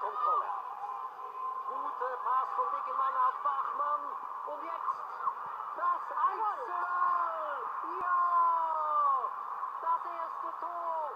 Kontrolle. Guter Pass von Dickemann auf Bachmann. Und jetzt das 1-0! Ja! Das erste Tor